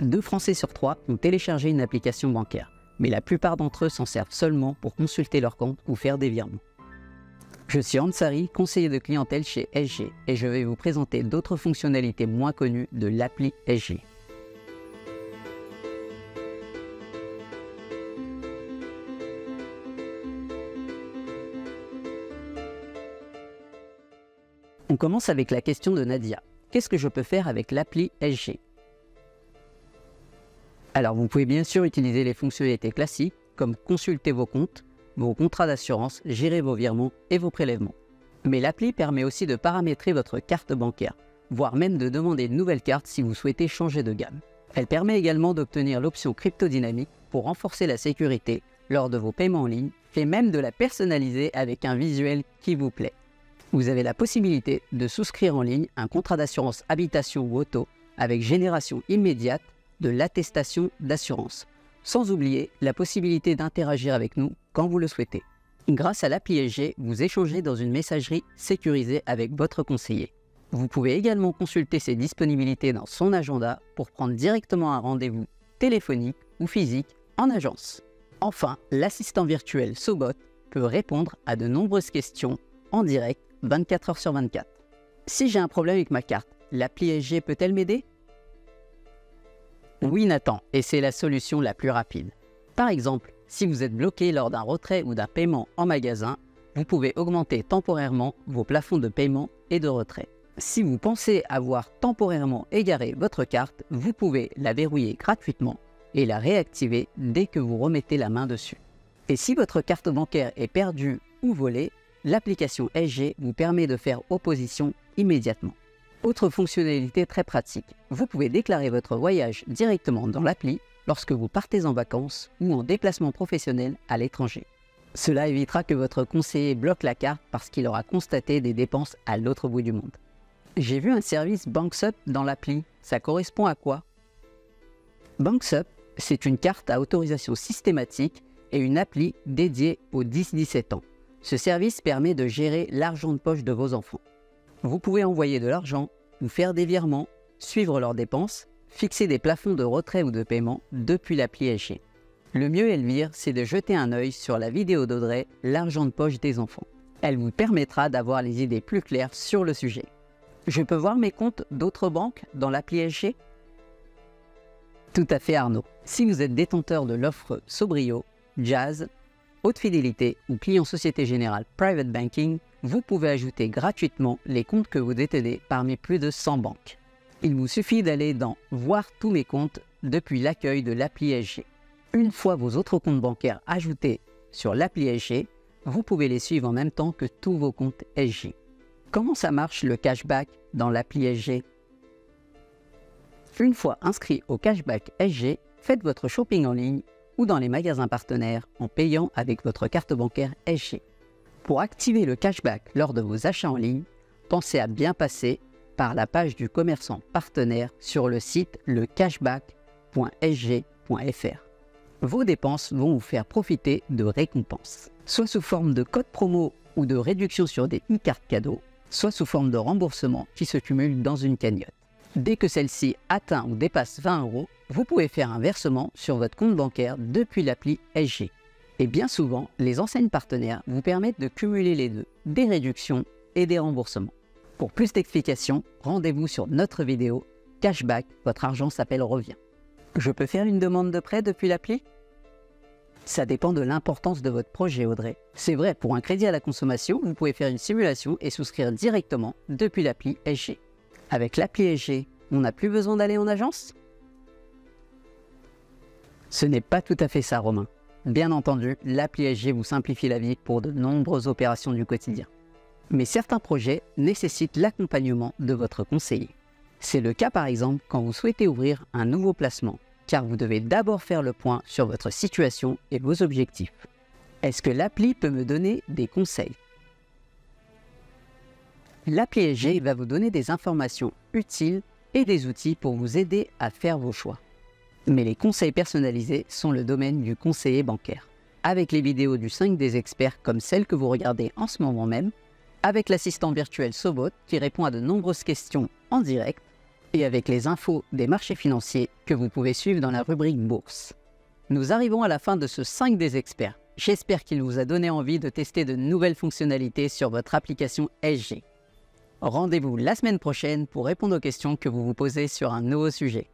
Deux Français sur trois ont téléchargé une application bancaire, mais la plupart d'entre eux s'en servent seulement pour consulter leur compte ou faire des virements. Je suis Ansari, conseiller de clientèle chez SG, et je vais vous présenter d'autres fonctionnalités moins connues de l'appli SG. On commence avec la question de Nadia. Qu'est-ce que je peux faire avec l'appli SG Alors vous pouvez bien sûr utiliser les fonctionnalités classiques comme consulter vos comptes, vos contrats d'assurance, gérer vos virements et vos prélèvements. Mais l'appli permet aussi de paramétrer votre carte bancaire, voire même de demander une nouvelle carte si vous souhaitez changer de gamme. Elle permet également d'obtenir l'option crypto dynamique pour renforcer la sécurité lors de vos paiements en ligne et même de la personnaliser avec un visuel qui vous plaît vous avez la possibilité de souscrire en ligne un contrat d'assurance habitation ou auto avec génération immédiate de l'attestation d'assurance, sans oublier la possibilité d'interagir avec nous quand vous le souhaitez. Grâce à l'appli SG, vous échangez dans une messagerie sécurisée avec votre conseiller. Vous pouvez également consulter ses disponibilités dans son agenda pour prendre directement un rendez-vous téléphonique ou physique en agence. Enfin, l'assistant virtuel Sobot peut répondre à de nombreuses questions en direct 24 heures sur 24. Si j'ai un problème avec ma carte, l'appli SG peut-elle m'aider? Oui Nathan, et c'est la solution la plus rapide. Par exemple, si vous êtes bloqué lors d'un retrait ou d'un paiement en magasin, vous pouvez augmenter temporairement vos plafonds de paiement et de retrait. Si vous pensez avoir temporairement égaré votre carte, vous pouvez la verrouiller gratuitement et la réactiver dès que vous remettez la main dessus. Et si votre carte bancaire est perdue ou volée, l'application SG vous permet de faire opposition immédiatement. Autre fonctionnalité très pratique, vous pouvez déclarer votre voyage directement dans l'appli lorsque vous partez en vacances ou en déplacement professionnel à l'étranger. Cela évitera que votre conseiller bloque la carte parce qu'il aura constaté des dépenses à l'autre bout du monde. J'ai vu un service BanksUp dans l'appli. Ça correspond à quoi? BanksUp, c'est une carte à autorisation systématique et une appli dédiée aux 10-17 ans. Ce service permet de gérer l'argent de poche de vos enfants. Vous pouvez envoyer de l'argent ou faire des virements, suivre leurs dépenses, fixer des plafonds de retrait ou de paiement depuis l'appli SG. Le mieux, Elvire, c'est de jeter un œil sur la vidéo d'Audrey, l'argent de poche des enfants. Elle vous permettra d'avoir les idées plus claires sur le sujet. Je peux voir mes comptes d'autres banques dans l'appli SG Tout à fait Arnaud. Si vous êtes détenteur de l'offre Sobrio, Jazz, haute fidélité ou client Société Générale Private Banking, vous pouvez ajouter gratuitement les comptes que vous détenez parmi plus de 100 banques. Il vous suffit d'aller dans Voir tous mes comptes depuis l'accueil de l'appli SG. Une fois vos autres comptes bancaires ajoutés sur l'appli SG, vous pouvez les suivre en même temps que tous vos comptes SG. Comment ça marche le cashback dans l'appli SG Une fois inscrit au cashback SG, faites votre shopping en ligne ou dans les magasins partenaires en payant avec votre carte bancaire SG. Pour activer le cashback lors de vos achats en ligne, pensez à bien passer par la page du commerçant partenaire sur le site lecashback.sg.fr. Vos dépenses vont vous faire profiter de récompenses, soit sous forme de code promo ou de réduction sur des e-cartes cadeaux, soit sous forme de remboursement qui se cumulent dans une cagnotte. Dès que celle-ci atteint ou dépasse 20 euros, vous pouvez faire un versement sur votre compte bancaire depuis l'appli SG. Et bien souvent, les enseignes partenaires vous permettent de cumuler les deux, des réductions et des remboursements. Pour plus d'explications, rendez-vous sur notre vidéo Cashback, votre argent s'appelle revient. Je peux faire une demande de prêt depuis l'appli? Ça dépend de l'importance de votre projet, Audrey. C'est vrai, pour un crédit à la consommation, vous pouvez faire une simulation et souscrire directement depuis l'appli SG. Avec l'appli SG, on n'a plus besoin d'aller en agence? Ce n'est pas tout à fait ça, Romain. Bien entendu, l'appli SG vous simplifie la vie pour de nombreuses opérations du quotidien. Mais certains projets nécessitent l'accompagnement de votre conseiller. C'est le cas par exemple quand vous souhaitez ouvrir un nouveau placement, car vous devez d'abord faire le point sur votre situation et vos objectifs. Est-ce que l'appli peut me donner des conseils? L'appli SG va vous donner des informations utiles et des outils pour vous aider à faire vos choix. Mais les conseils personnalisés sont le domaine du conseiller bancaire. Avec les vidéos du 5 des experts comme celle que vous regardez en ce moment même, avec l'assistant virtuel Sobot qui répond à de nombreuses questions en direct, et avec les infos des marchés financiers que vous pouvez suivre dans la rubrique Bourse. Nous arrivons à la fin de ce 5 des experts. J'espère qu'il vous a donné envie de tester de nouvelles fonctionnalités sur votre application SG. Rendez-vous la semaine prochaine pour répondre aux questions que vous vous posez sur un nouveau sujet.